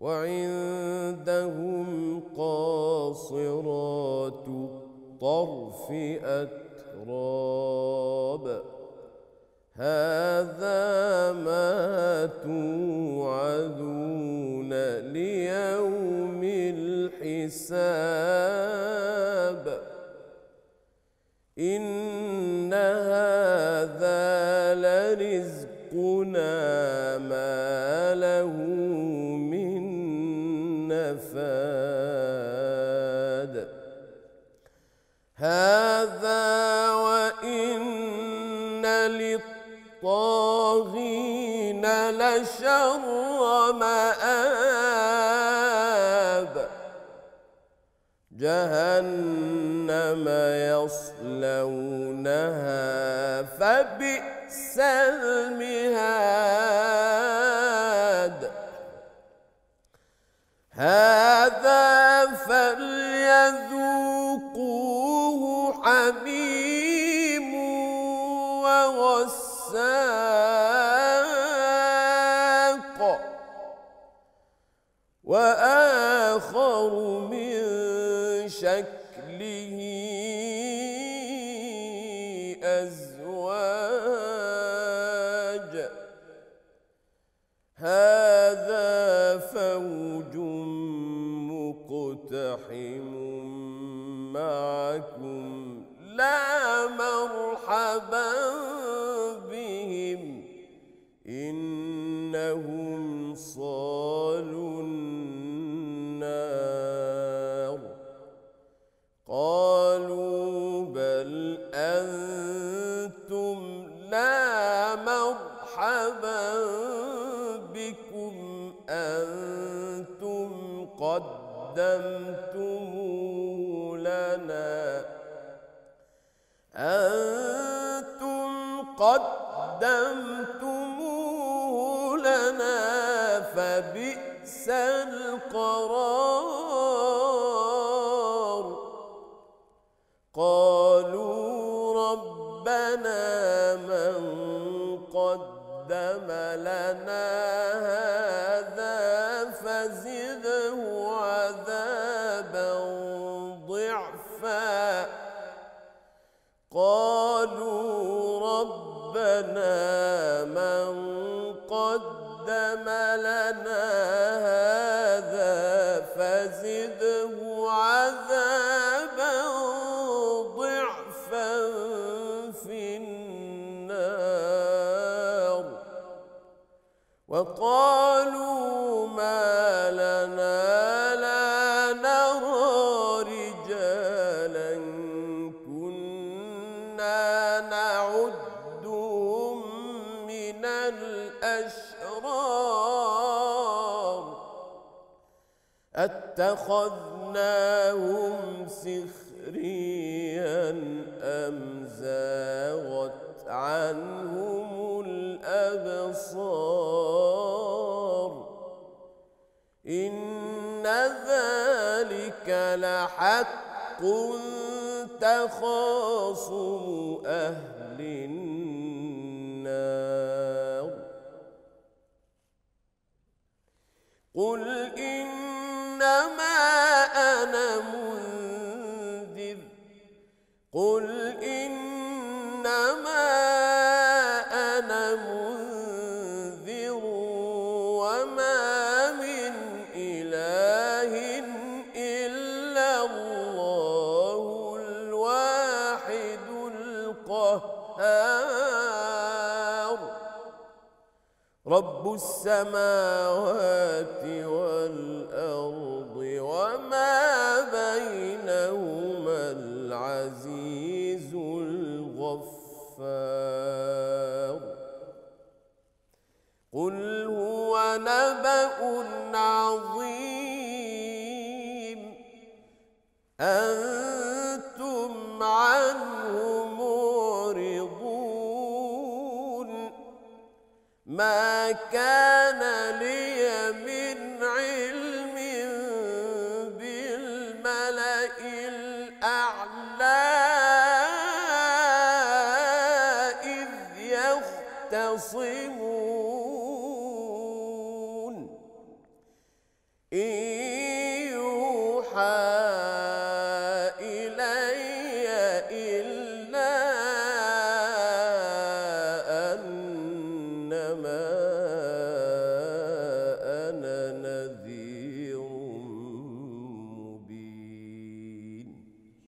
وعندهم قاصرات الطرف أتراب. هذا ما توعدون ليوم الحساب. إن هذا لرزقنا نفاد. هذا وإن للطاغين لشر مآب جهنم يصلونها فبئس المهاد. هذا فليذوقوه حميم وغساق وآخر من شكله أزواج فوج مقتحم معكم لا مرحبا بهم إنهم صالوا النار قالوا قدمتموه لنا. أنتم قدمتموه لنا فبئس القرار. قالوا ربنا من قدم لنا من قدم لنا هذا فزده عذابا ضعفا في النار وقالوا من الأشرار أتخذناهم سخريا أم زاغت عنهم الأبصار إن ذلك لحق تخاصم أهل قل إنما أنا منذر قل إنما رب السماوات والأرض وما بينهما العزيز الغفار. قل هو نبأ عظيم أنتم ما كان لي من علم بالملأ الأعلى إذ يختصمون. إن يوحى أنما